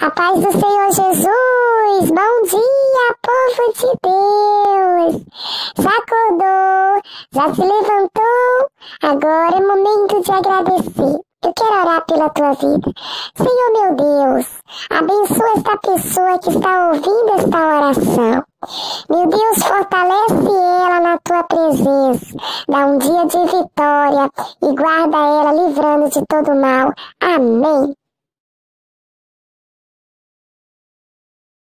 A paz do Senhor Jesus! Bom dia, povo de Deus! Já acordou? Já se levantou? Agora é momento de agradecer. Eu quero orar pela tua vida. Senhor meu Deus, abençoa esta pessoa que está ouvindo esta oração. Meu Deus, fortalece ela na tua presença. Dá um dia de vitória e guarda ela livrando de todo mal. Amém.